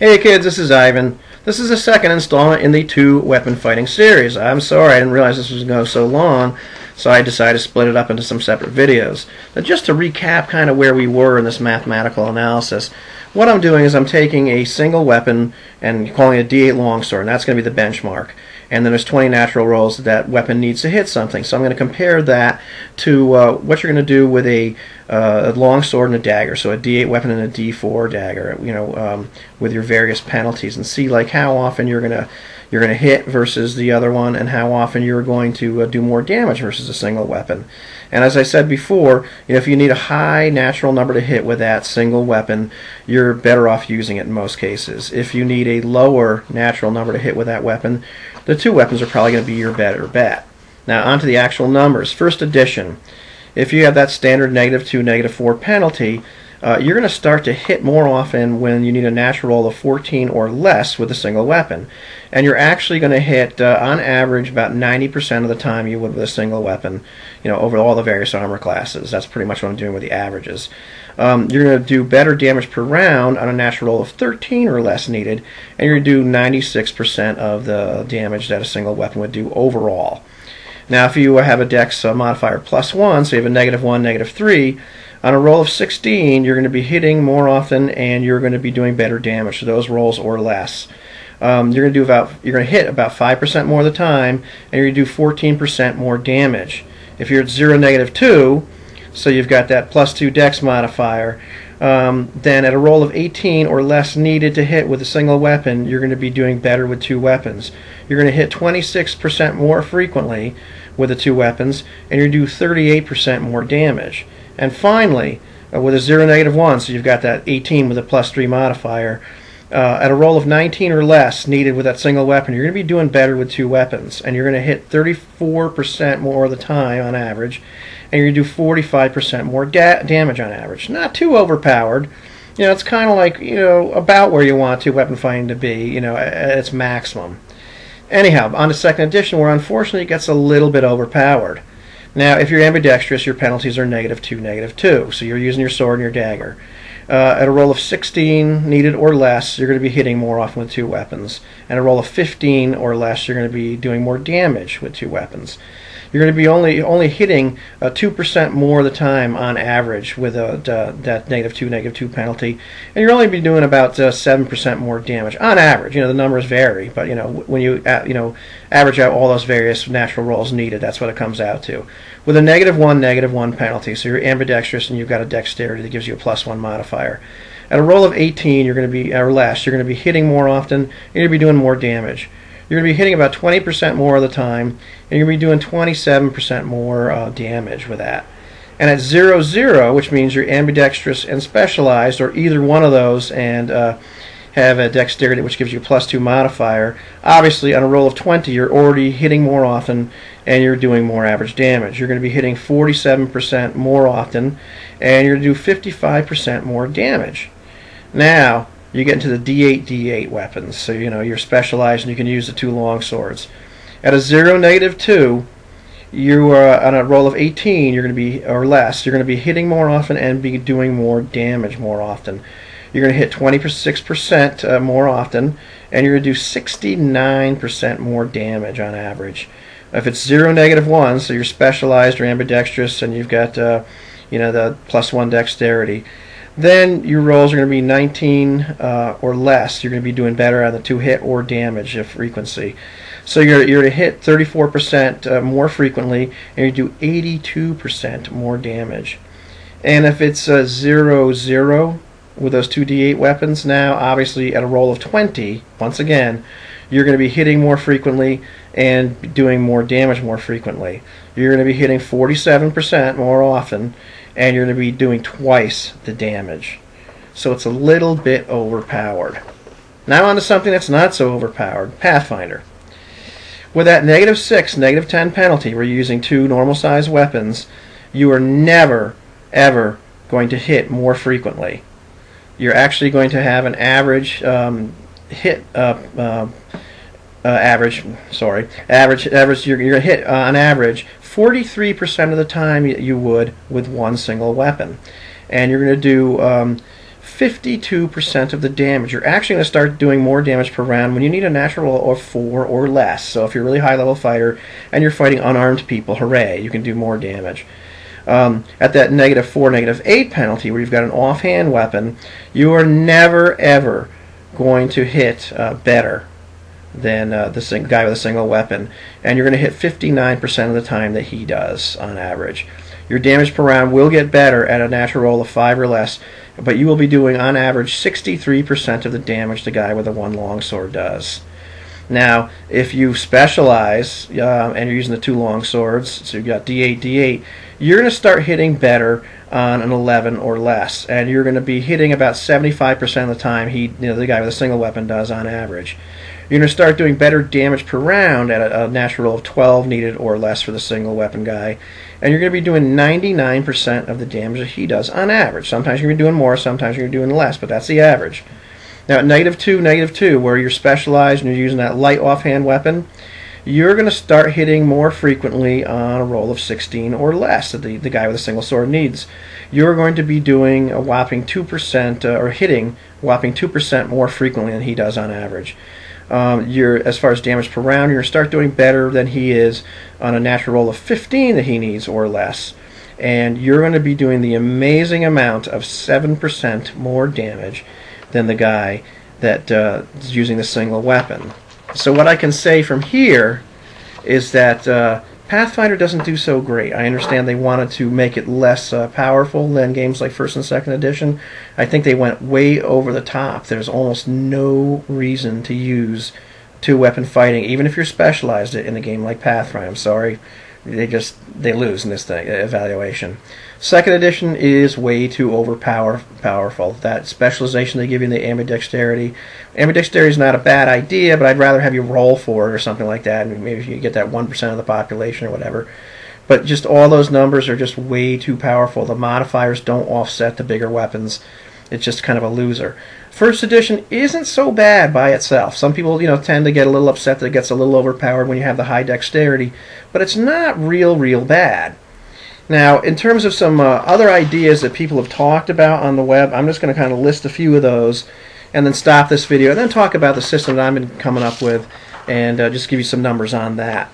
Hey kids, this is Ivan. This is the second installment in the two weapon fighting series. I'm sorry, I didn't realize this was going to go so long, so I decided to split it up into some separate videos. But just to recap kind of where we were in this mathematical analysis, what I'm doing is I'm taking a single weapon and calling it a D8 longsword, and that's going to be the benchmark and then there's 20 natural rolls that that weapon needs to hit something. So I'm going to compare that to uh, what you're going to do with a, uh, a long sword and a dagger. So a D8 weapon and a D4 dagger. You know, um, with your various penalties, and see like how often you're going to you're going to hit versus the other one, and how often you're going to uh, do more damage versus a single weapon. And as I said before, you know, if you need a high natural number to hit with that single weapon, you're better off using it in most cases. If you need a lower natural number to hit with that weapon, the two weapons are probably going to be your better bet. Now onto the actual numbers. First edition, if you have that standard negative 2, negative 4 penalty, uh, you're going to start to hit more often when you need a natural roll of 14 or less with a single weapon. And you're actually going to hit, uh, on average, about 90% of the time you would with a single weapon, you know, over all the various armor classes. That's pretty much what I'm doing with the averages. Um, you're going to do better damage per round on a natural roll of 13 or less needed, and you're going to do 96% of the damage that a single weapon would do overall. Now, if you have a dex uh, modifier plus 1, so you have a negative 1, negative 3, on a roll of 16, you're going to be hitting more often and you're going to be doing better damage to those rolls or less. Um, you're going to do about you're going to hit about 5% more of the time and you're going to do 14% more damage. If you're at 0 negative 2, so you've got that plus 2 dex modifier, um, then at a roll of 18 or less needed to hit with a single weapon, you're going to be doing better with two weapons. You're going to hit 26% more frequently with the two weapons, and you're going to do 38% more damage. And finally, uh, with a 0, negative 1, so you've got that 18 with a plus 3 modifier, uh, at a roll of 19 or less needed with that single weapon, you're going to be doing better with two weapons. And you're going to hit 34% more of the time on average, and you're going to do 45% more da damage on average. Not too overpowered. You know, it's kind of like, you know, about where you want two weapon fighting to be, you know, at its maximum. Anyhow, on the second edition, where unfortunately it gets a little bit overpowered. Now, if you're ambidextrous, your penalties are negative 2, negative 2. So you're using your sword and your dagger. Uh, at a roll of 16 needed or less, you're going to be hitting more often with two weapons. At a roll of 15 or less, you're going to be doing more damage with two weapons you're going to be only only hitting uh, two percent more of the time on average with a, uh, that negative two negative two penalty, and you're only be doing about uh, seven percent more damage on average. You know the numbers vary, but you know when you you know average out all those various natural rolls needed, that's what it comes out to. With a negative one negative one penalty, so you're ambidextrous and you've got a dexterity that gives you a plus one modifier. At a roll of 18, you're going to be or less, you're going to be hitting more often. You're going to be doing more damage you're going to be hitting about 20% more of the time, and you're going to be doing 27% more uh, damage with that. And at 0, 0, which means you're ambidextrous and specialized, or either one of those, and uh, have a dexterity which gives you a plus 2 modifier, obviously on a roll of 20, you're already hitting more often and you're doing more average damage. You're going to be hitting 47% more often, and you're going to do 55% more damage. Now, you get into the D8 D8 weapons. So you know you're specialized and you can use the two long swords. At a zero negative two, you are on a roll of 18. You're going to be or less. You're going to be hitting more often and be doing more damage more often. You're going to hit 26% uh, more often, and you're going to do 69% more damage on average. If it's zero negative one, so you're specialized or ambidextrous, and you've got uh, you know the plus one dexterity then your rolls are going to be 19 uh, or less. You're going to be doing better on the two hit or damage of frequency. So you're, you're to hit 34% uh, more frequently, and you do 82% more damage. And if it's a 0 0 with those two D8 weapons, now obviously at a roll of 20, once again, you're going to be hitting more frequently and doing more damage more frequently. You're going to be hitting 47% more often and you're going to be doing twice the damage. So it's a little bit overpowered. Now on to something that's not so overpowered, Pathfinder. With that negative 6, negative 10 penalty, we're using two normal size weapons, you are never, ever going to hit more frequently. You're actually going to have an average um, hit uh, uh, uh, average, sorry, average, average. You're, you're gonna hit uh, on average 43% of the time you would with one single weapon, and you're gonna do um, 52% of the damage. You're actually going to start doing more damage per round when you need a natural of 4 or less. So if you're a really high level fighter and you're fighting unarmed people, hooray, you can do more damage. Um, at that negative 4, negative 8 penalty, where you've got an offhand weapon, you are never, ever going to hit uh, better than uh, the sing- guy with a single weapon. And you're going to hit 59% of the time that he does on average. Your damage per round will get better at a natural roll of 5 or less, but you will be doing on average 63% of the damage the guy with a one longsword does. Now, if you specialize uh, and you're using the two long swords, so you've got D8, D8, you're going to start hitting better on an 11 or less, and you're going to be hitting about 75% of the time he, you know, the guy with a single weapon does on average. You're going to start doing better damage per round at a, a natural roll of 12 needed or less for the single weapon guy, and you're going to be doing 99% of the damage that he does on average. Sometimes you're going to be doing more, sometimes you're doing less, but that's the average. Now, at negative 2, negative 2, where you're specialized and you're using that light offhand weapon, you're going to start hitting more frequently on a roll of 16 or less that the, the guy with a single sword needs. You're going to be doing a whopping 2%, uh, or hitting whopping 2% more frequently than he does on average. Um, you're as far as damage per round, you're start doing better than he is on a natural roll of 15 that he needs or less. And you're going to be doing the amazing amount of 7% more damage than the guy that uh, is using the single weapon. So what I can say from here is that uh, Pathfinder doesn't do so great. I understand they wanted to make it less uh, powerful than games like First and Second Edition. I think they went way over the top. There's almost no reason to use two weapon fighting, even if you're specialized in a game like Pathfinder. I'm sorry, they just they lose in this thing, evaluation. Second edition is way too overpower powerful. That specialization they give you in the ambidexterity, ambidexterity is not a bad idea, but I'd rather have you roll for it or something like that, and maybe you get that one percent of the population or whatever. But just all those numbers are just way too powerful. The modifiers don't offset the bigger weapons. It's just kind of a loser. First edition isn't so bad by itself. Some people, you know, tend to get a little upset that it gets a little overpowered when you have the high dexterity, but it's not real, real bad. Now, in terms of some uh, other ideas that people have talked about on the web, I'm just going to kind of list a few of those and then stop this video and then talk about the system that I've been coming up with and uh, just give you some numbers on that.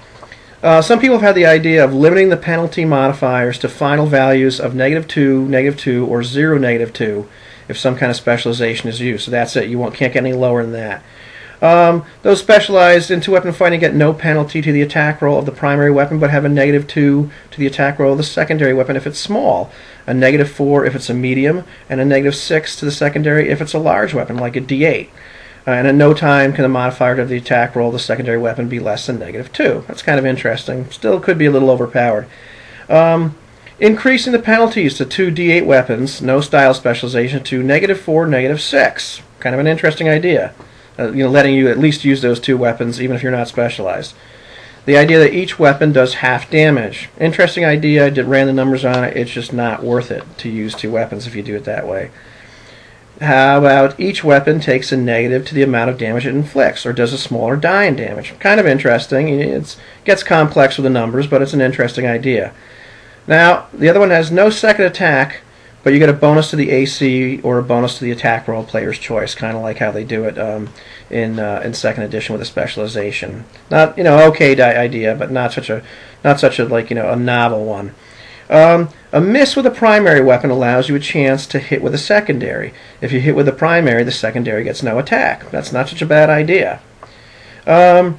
Uh, some people have had the idea of limiting the penalty modifiers to final values of negative 2, negative 2, or 0, negative 2 if some kind of specialization is used. So that's it. You won't, can't get any lower than that. Um, those specialized in two-weapon fighting get no penalty to the attack roll of the primary weapon, but have a negative 2 to the attack roll of the secondary weapon if it's small, a negative 4 if it's a medium, and a negative 6 to the secondary if it's a large weapon, like a D8. Uh, and at no time can the modifier to the attack roll of the secondary weapon be less than negative 2. That's kind of interesting. Still could be a little overpowered. Um, increasing the penalties to two D8 weapons, no style specialization, to negative 4, negative 6. Kind of an interesting idea uh, you know, letting you at least use those two weapons, even if you're not specialized. The idea that each weapon does half damage. Interesting idea. I did ran the numbers on it. It's just not worth it to use two weapons if you do it that way. How about each weapon takes a negative to the amount of damage it inflicts, or does a smaller die in damage? Kind of interesting. It gets complex with the numbers, but it's an interesting idea. Now, the other one has no second attack, but you get a bonus to the AC or a bonus to the attack roll, player's choice, kind of like how they do it um, in uh, in second edition with a specialization. Not you know okay idea, but not such a not such a like you know a novel one. Um, a miss with a primary weapon allows you a chance to hit with a secondary. If you hit with a primary, the secondary gets no attack. That's not such a bad idea. Um,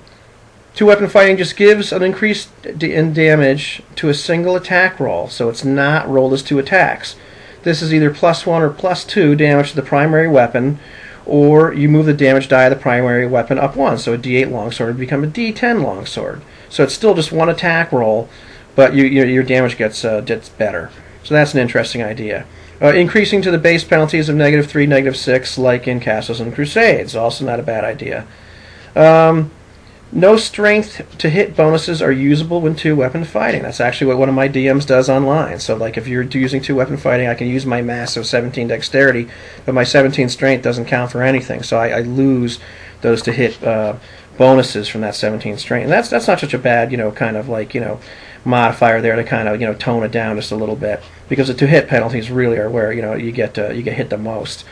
two weapon fighting just gives an increase in damage to a single attack roll, so it's not rolled as two attacks. This is either plus 1 or plus 2 damage to the primary weapon, or you move the damage die of the primary weapon up 1. So a d8 longsword would become a d10 longsword. So it's still just one attack roll, but you, you, your damage gets, uh, gets better. So that's an interesting idea. Uh, increasing to the base penalties of negative 3, negative 6, like in Castles and Crusades. Also not a bad idea. Um, no strength to hit bonuses are usable when two weapon fighting. That's actually what one of my DMs does online. So, like, if you're using two weapon fighting, I can use my massive 17 dexterity, but my 17 strength doesn't count for anything. So I, I lose those to hit uh, bonuses from that 17 strength. And that's that's not such a bad, you know, kind of like you know modifier there to kind of you know tone it down just a little bit because the to hit penalties really are where you know you get uh, you get hit the most.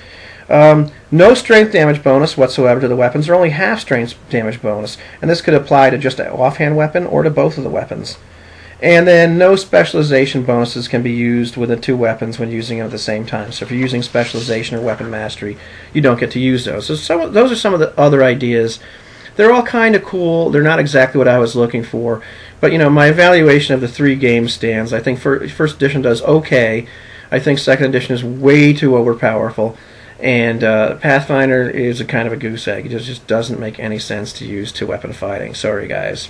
Um, no strength damage bonus whatsoever to the weapons, or only half strength damage bonus, and this could apply to just an offhand weapon or to both of the weapons. And then no specialization bonuses can be used with the two weapons when using them at the same time. So if you're using specialization or weapon mastery, you don't get to use those. So some, those are some of the other ideas. They're all kind of cool. They're not exactly what I was looking for. But, you know, my evaluation of the three games stands. I think first edition does okay. I think second edition is way too overpowerful. And uh, Pathfinder is a kind of a goose egg. It just doesn't make any sense to use two weapon fighting. Sorry, guys.